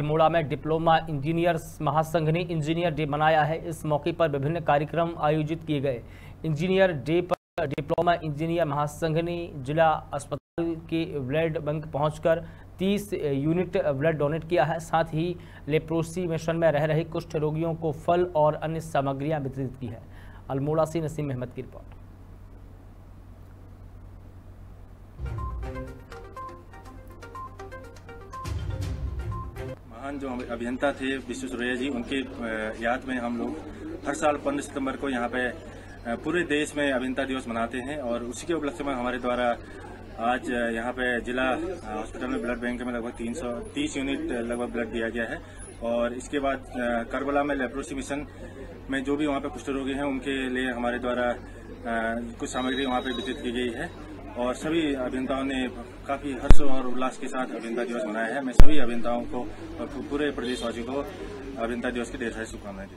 अल्मोड़ा में diploma engineers महासंघ ने इंजीनियर डे मनाया है। इस मौके पर विभिन्न कार्यक्रम आयोजित किए गए। इंजीनियर डे पर डिप्लोमा इंजीनियर महासंघ ने जिला अस्पताल के ब्लड बैंक पहुंचकर 30 यूनिट ब्लड डोनेट किया है। साथ ही लेप्रोसी मिशन में रह रहे कुष्ठ रोगियों को फल और अन्य सामग्रियाँ वितरित की है। अल्मोड़ा से नसीम अहमद की रिपोर्ट। महान जो अभियंता थे विश्व सुरैया जी, उनके याद में हम लोग हर साल पंद्रह सितंबर को यहाँ पे पूरे देश में अभियंता दिवस मनाते हैं और उसी के उपलक्ष्य में हमारे द्वारा आज यहाँ पे जिला हॉस्पिटल में ब्लड बैंक में लगभग तीन सौ, तीस यूनिट लगभग ब्लड दिया गया है और इसके बाद करबला में लेप्रोसी मिशन में जो भी वहाँ पे कुष्ठ रोगी हैं, उनके लिए हमारे द्वारा कुछ सामग्री वहाँ पे वितरित की गई है। और सभी अभियंताओं ने काफ़ी हर्ष और उल्लास के साथ अभियंता दिवस मनाया है। मैं सभी अभियंताओं को और पूरे प्रदेशवासियों को अभियंता दिवस की ढेर सारी शुभकामनाएँ